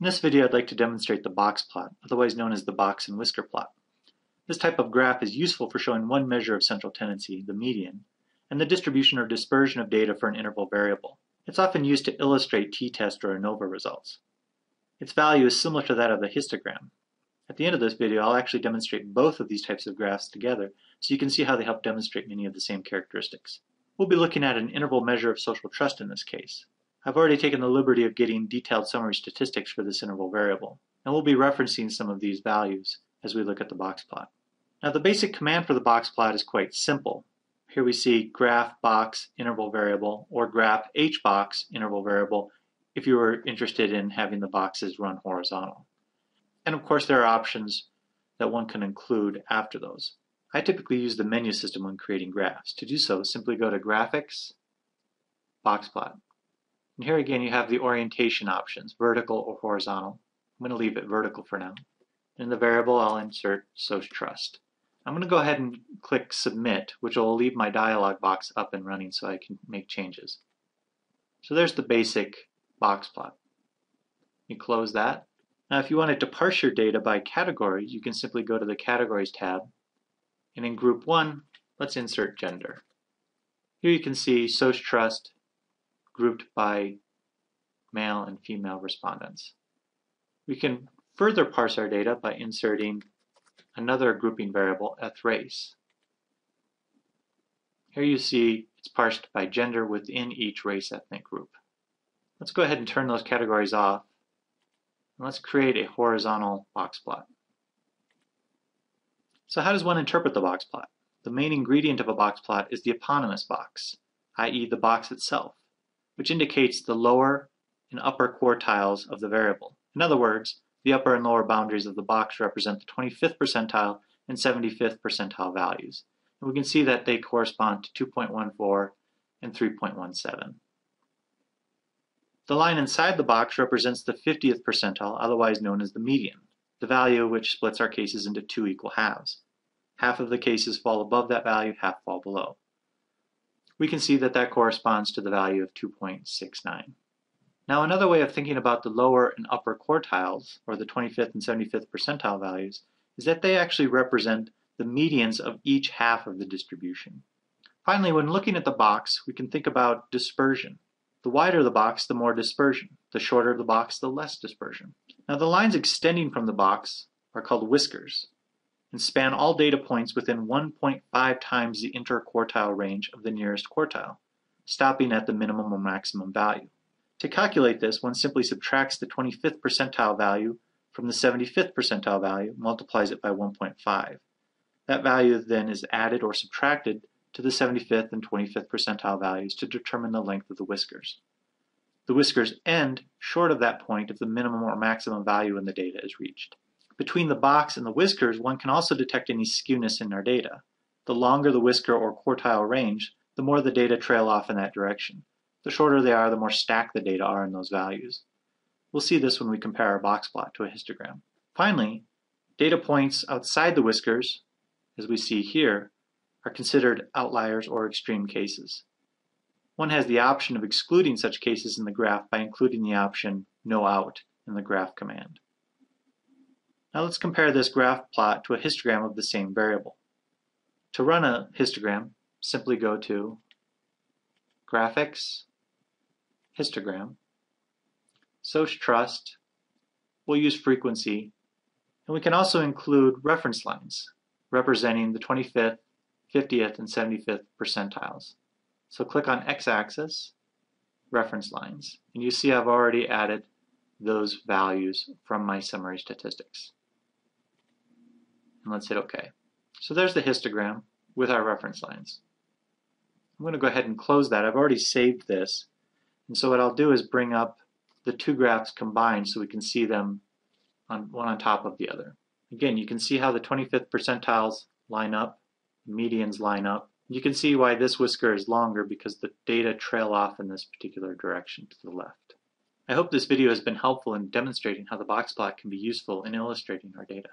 In this video I'd like to demonstrate the box plot, otherwise known as the box and whisker plot. This type of graph is useful for showing one measure of central tendency, the median, and the distribution or dispersion of data for an interval variable. It's often used to illustrate t-test or ANOVA results. Its value is similar to that of the histogram. At the end of this video I'll actually demonstrate both of these types of graphs together so you can see how they help demonstrate many of the same characteristics. We'll be looking at an interval measure of social trust in this case. I've already taken the liberty of getting detailed summary statistics for this interval variable, and we'll be referencing some of these values as we look at the box plot. Now the basic command for the box plot is quite simple. Here we see graph box interval variable or graph h box interval variable if you were interested in having the boxes run horizontal. And of course there are options that one can include after those. I typically use the menu system when creating graphs. To do so, simply go to Graphics, Box Plot. And here again you have the orientation options, vertical or horizontal. I'm going to leave it vertical for now. In the variable I'll insert Trust. I'm going to go ahead and click Submit, which will leave my dialog box up and running so I can make changes. So there's the basic box plot. You close that. Now if you wanted to parse your data by category, you can simply go to the Categories tab, and in Group 1, let's insert Gender. Here you can see Trust grouped by male and female respondents. We can further parse our data by inserting another grouping variable, ethrace. Here you see it's parsed by gender within each race ethnic group. Let's go ahead and turn those categories off. And let's create a horizontal box plot. So how does one interpret the box plot? The main ingredient of a box plot is the eponymous box, i.e. the box itself which indicates the lower and upper quartiles of the variable. In other words, the upper and lower boundaries of the box represent the 25th percentile and 75th percentile values. And we can see that they correspond to 2.14 and 3.17. The line inside the box represents the 50th percentile, otherwise known as the median, the value which splits our cases into two equal halves. Half of the cases fall above that value, half fall below we can see that that corresponds to the value of 2.69. Now another way of thinking about the lower and upper quartiles, or the 25th and 75th percentile values, is that they actually represent the medians of each half of the distribution. Finally, when looking at the box, we can think about dispersion. The wider the box, the more dispersion. The shorter the box, the less dispersion. Now the lines extending from the box are called whiskers and span all data points within 1.5 times the interquartile range of the nearest quartile, stopping at the minimum or maximum value. To calculate this, one simply subtracts the 25th percentile value from the 75th percentile value, multiplies it by 1.5. That value then is added or subtracted to the 75th and 25th percentile values to determine the length of the whiskers. The whiskers end short of that point if the minimum or maximum value in the data is reached. Between the box and the whiskers, one can also detect any skewness in our data. The longer the whisker or quartile range, the more the data trail off in that direction. The shorter they are, the more stacked the data are in those values. We'll see this when we compare our box plot to a histogram. Finally, data points outside the whiskers, as we see here, are considered outliers or extreme cases. One has the option of excluding such cases in the graph by including the option no out in the graph command. Now let's compare this graph plot to a histogram of the same variable. To run a histogram, simply go to Graphics, Histogram, Trust, we'll use frequency, and we can also include reference lines representing the 25th, 50th, and 75th percentiles. So click on x-axis, reference lines, and you see I've already added those values from my summary statistics and let's hit OK. So there's the histogram with our reference lines. I'm going to go ahead and close that. I've already saved this. And so what I'll do is bring up the two graphs combined so we can see them on one on top of the other. Again, you can see how the 25th percentiles line up, medians line up. You can see why this whisker is longer because the data trail off in this particular direction to the left. I hope this video has been helpful in demonstrating how the box plot can be useful in illustrating our data.